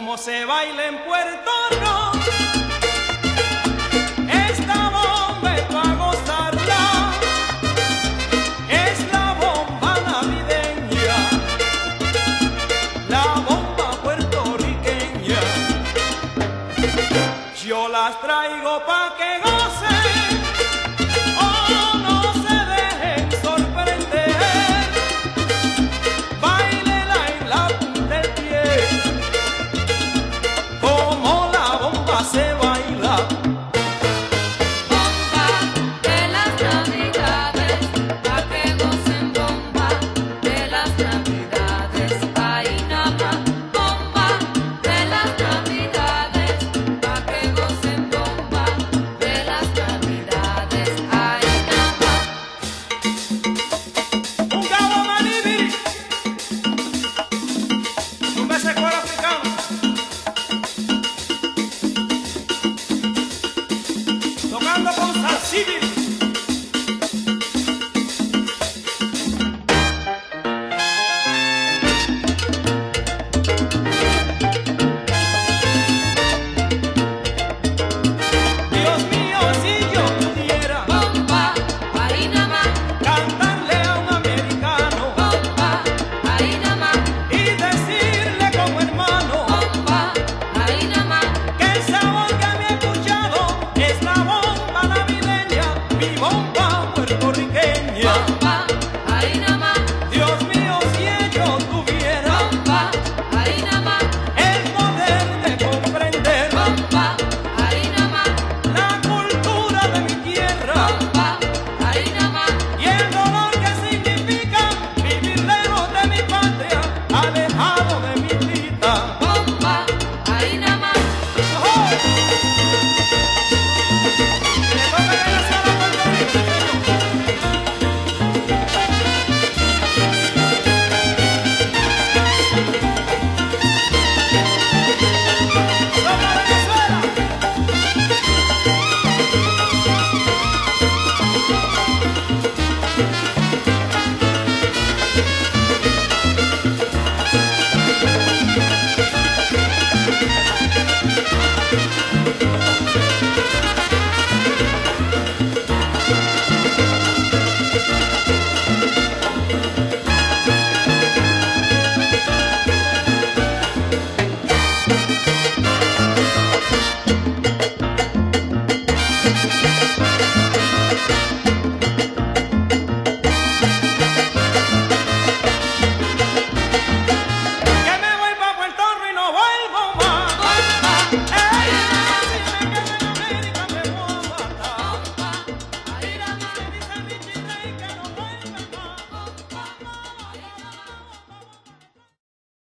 cómo se baila en Puerto Rico. Esta bomba es para gozarla, es la bomba navideña, la bomba puertorriqueña. Yo las traigo pa' que gocen. One.